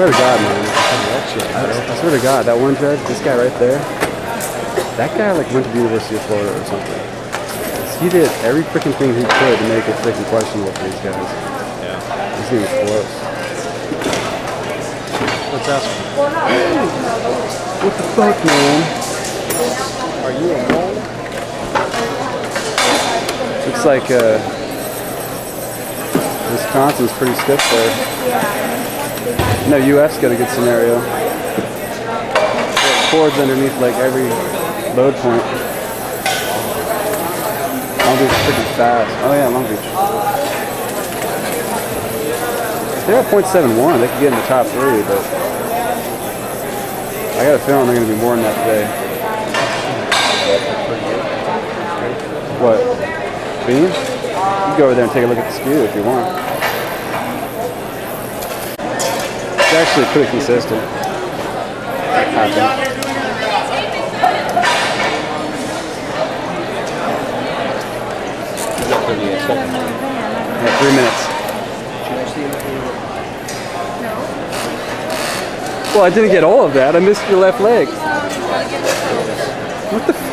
swear to God, man. I, I swear to God, that one judge, this guy right there, that guy like went to the University of Florida or something. He did every freaking thing he could to make it freaking questionable for these guys. Yeah. This game was close. Let's ask him. What the fuck, man? Are you a mole? Looks like uh, Wisconsin's pretty stiff there. No, UF's got a good scenario. Chords underneath like every load point. Long Beach is pretty fast. Oh yeah, Long Beach. They're at .71, they could get in the top three, but I got a feeling they're going to be more than that today. What? Beam? You can go over there and take a look at the skew if you want. It's actually pretty consistent. Happens. You got 38 seconds. Yeah, three minutes. Well, I didn't get all of that. I missed your left leg. What the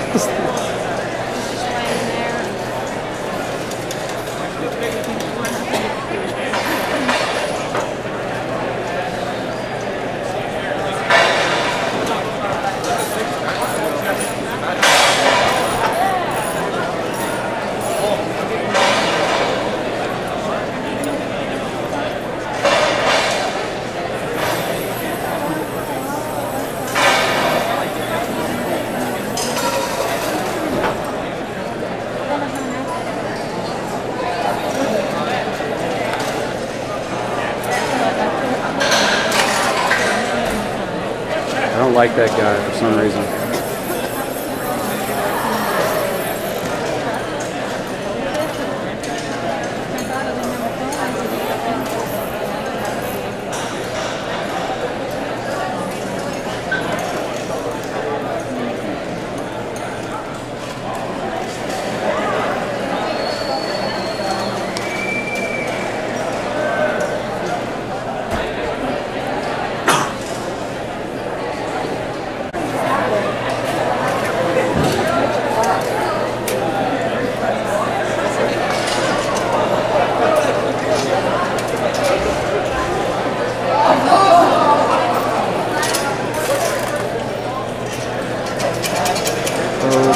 like that guy for some reason.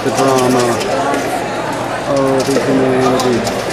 The drama. Oh, the humanity.